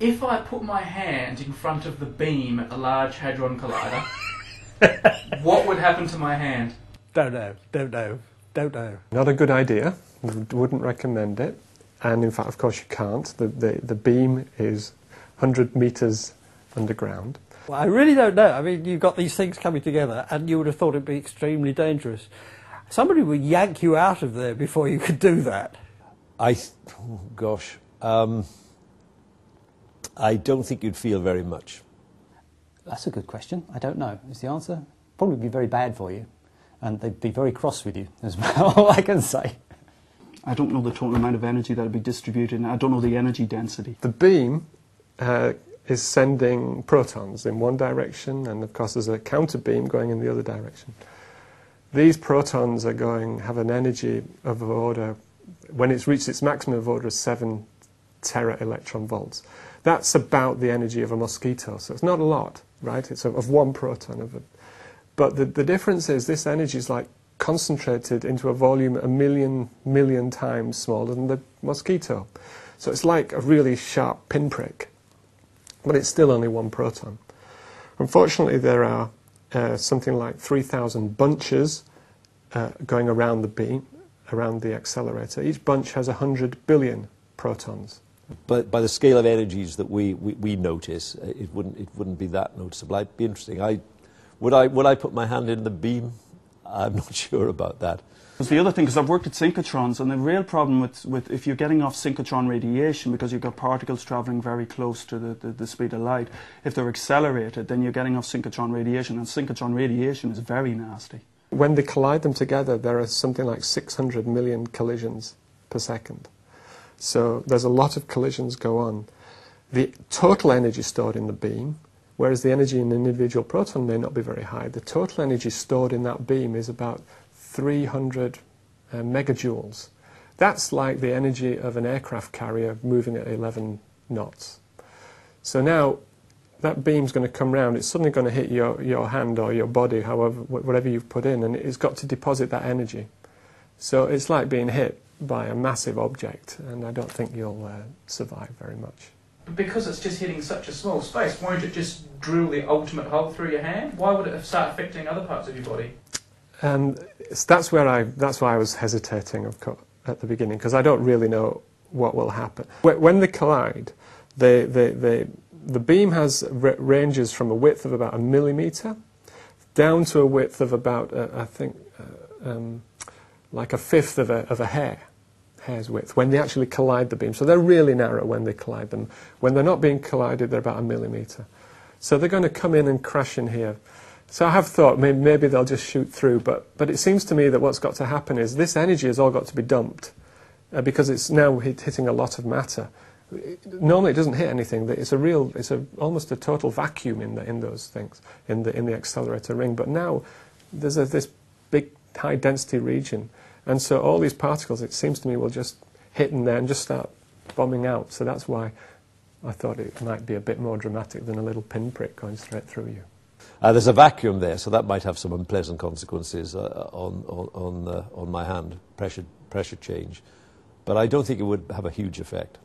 If I put my hand in front of the beam at the Large Hadron Collider, what would happen to my hand? Don't know, don't know, don't know. Not a good idea. Wouldn't recommend it. And in fact, of course, you can't. The, the, the beam is 100 metres underground. Well, I really don't know. I mean, you've got these things coming together, and you would have thought it'd be extremely dangerous. Somebody would yank you out of there before you could do that. I, oh gosh, um, I don't think you'd feel very much. That's a good question. I don't know. Is the answer? Probably be very bad for you, and they'd be very cross with you as well. all I can say. I don't know the total amount of energy that would be distributed, and I don't know the energy density. The beam uh, is sending protons in one direction, and of course, there's a counter beam going in the other direction. These protons are going have an energy of order when it's reached its maximum of order of seven tera electron volts. That's about the energy of a mosquito, so it's not a lot, right? It's of, one proton of but the, the difference is this energy is like concentrated into a volume a million million times smaller than the mosquito. So it's like a really sharp pinprick, but it's still only one proton. Unfortunately, there are uh, something like 3,000 bunches uh, going around the beam, around the accelerator. Each bunch has 100 billion protons. But by the scale of energies that we, we, we notice, uh, it wouldn't, it wouldn't be that noticeable. I'd be interesting. I, would, I, would I put my hand in the beam? I'm not sure about that. Because the other thing, because I've worked at synchrotrons, and the real problem with, with if you're getting off synchrotron radiation, because you've got particles traveling very close to the, the, the, speed of light, if they're accelerated, then you're getting off synchrotron radiation, and synchrotron radiation is very nasty. When they collide them together, there are something like 600 million collisions per second. So there's a lot of collisions go on. The total energy stored in the beam, whereas the energy in an individual proton may not be very high, the total energy stored in that beam is about 300 uh, megajoules. That's like the energy of an aircraft carrier moving at 11 knots. So now that beam's going to come round, it's suddenly going to hit your, your hand or your body, however, whatever you've put in, and it's got to deposit that energy. So it's like being hit by a massive object, and I don't think you'll uh, survive very much. But because it's just hitting such a small space, won't it just drill the ultimate hole through your hand? Why would it start affecting other parts of your body? And that's where I, that's why I was hesitating of co- at the beginning, because I don't really know what will happen. When they collide, they, they, they, the beam has r- ranges from a width of about a millimeter down to a width of about, uh, I think, uh, um, like a fifth of a, of a hair, hair's width, when they actually collide the beam. So they're really narrow when they collide them. When they're not being collided, they're about a millimeter. So they're going to come in and crash in here. So I have thought maybe, maybe they'll just shoot through, but, but it seems to me that what's got to happen is this energy has all got to be dumped uh, because it's now hit, hitting a lot of matter. normally it doesn't hit anything. It's a real, it's a, almost a total vacuum in, the, in those things, in the, in the accelerator ring. But now there's a, this big high density region. And so all these particles, it seems to me, will just hit in there and just start bombing out. So that's why I thought it might be a bit more dramatic than a little pinprick going straight through you. Uh, there's a vacuum there, so that might have some unpleasant consequences uh, on, on, on, uh, on my hand, pressure, pressure change. But I don't think it would have a huge effect.